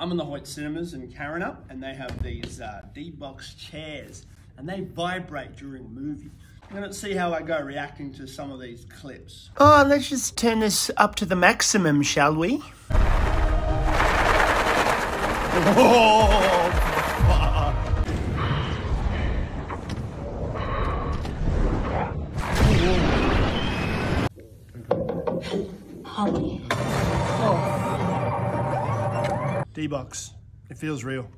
I'm in the Hoyts Cinemas in Karrinyup, and they have these uh, D-Box chairs, and they vibrate during a movie. I'm going to see how I go reacting to some of these clips. Oh, let's just turn this up to the maximum, shall we? Holly. D-Box, it feels real.